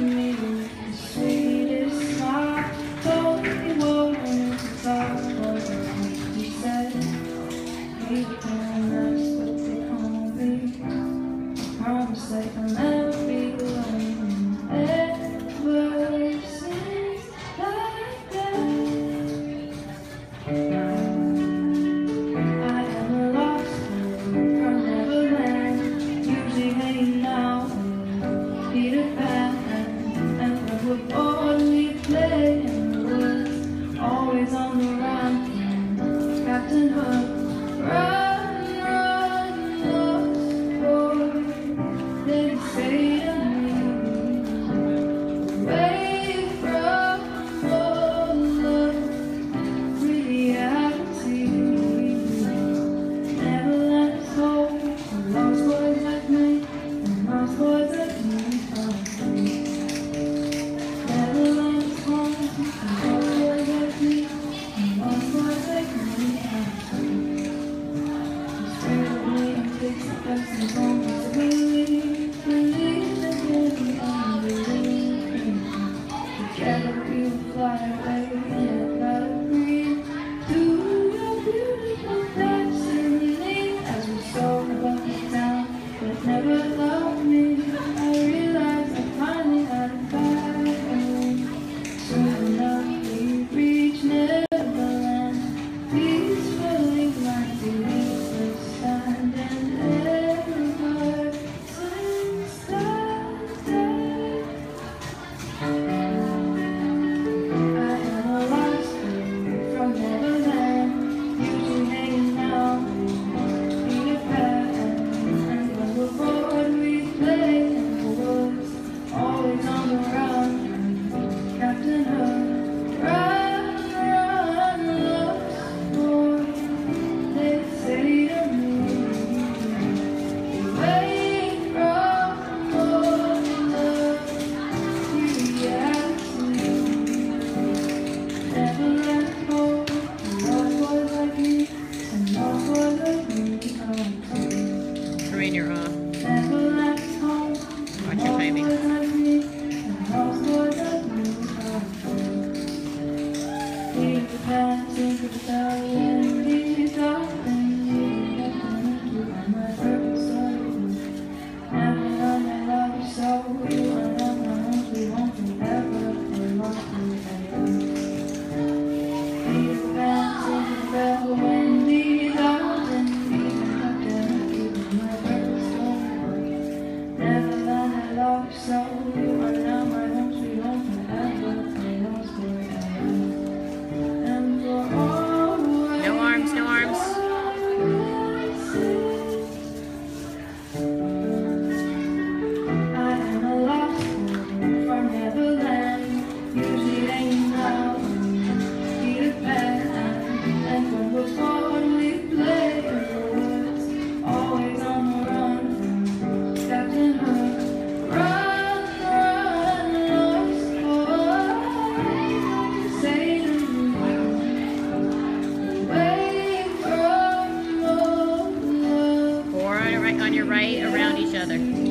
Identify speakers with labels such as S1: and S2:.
S1: me. Captain Hook,
S2: around each other.